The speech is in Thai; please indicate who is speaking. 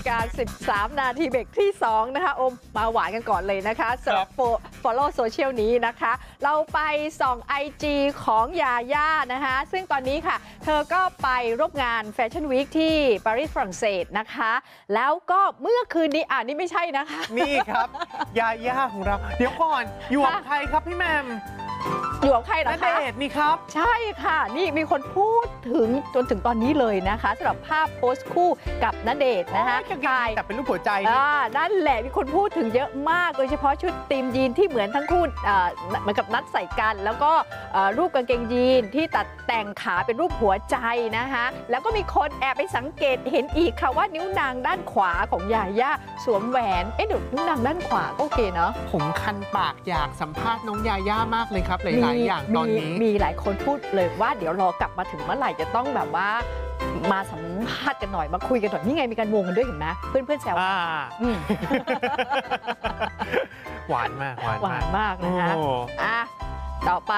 Speaker 1: ฬิกา 13 นาทีเบรกที่ 2 นะคะอมมาหวานกันก่อนเลยนะคะสำหรับ follow social นี้นะคะ เราไปส่อง IG ของยาย่านะคะ ซึ่งตอนนี้ค่ะ เธอก็ไปร่วมงานแฟชั่นวีคที่ปารีสฝรั่งเศสนะคะ แล้วก็เมื่อคืนนี้อ่านี่ไม่ใช่นะคะ
Speaker 2: นี่ครับ ยาย่าของเรา เดี๋ยวก่อน อยู่กับ
Speaker 1: ค่ะ
Speaker 2: ใครครับพี่แหมม
Speaker 1: อยู่กับใครเหร
Speaker 2: ณ
Speaker 1: อ
Speaker 2: เด
Speaker 1: คะ
Speaker 2: ชน์นี่ครับ
Speaker 1: ใช่ค่ะ นี่มีคนพูดถึงจนถึงตอนนี้เลยนะคะสำหรับภาพโพสต์คู่กับณเดชน์นะคะ
Speaker 2: กางเกงแต่เป็นรูปหัวใจนี่
Speaker 1: อ่านั่นแหละมีคนพูดถึงเยอะมาก โดยเฉพาะชุดตีมยีนที่เหมือนทั้งคู่อ่าเหมือนกับนัดใส่กัน แล้วก็เอ่อรูปกางเกงยีนที่ตัดแต่งขาเป็นรูปหัวใจนะคะ แล้วก็มีคนแอบไปสังเกตเห็นอีกค่ะว่านิ้วนางด้านขวาของยาย่าสวมแหวน เอ๊ะเดี๋ยวนิ้วนางด้านขวาก็โอเคเนาะ
Speaker 2: ผมคันปากอยากสัมภาษณ์น้องยาย่ามากเลยครับหลาย ๆ อย่างตอนนี้
Speaker 1: มีมีหลายคนพูดเลยว่าเดี๋ยวรอกลับมาถึงเมื่อไหร่จะต้องแบบว่ามาสัมภาษณ์กันหน่อยมาคุยกันหน่อยนี่ไงมีการวงกันด้วยเห็นไหมเพื่อนเพื่อนๆแซว
Speaker 2: อ่า
Speaker 1: อืม
Speaker 2: หวานมากหวาน
Speaker 1: หวานมาก
Speaker 2: โอ้
Speaker 1: นะคะอะต่อไป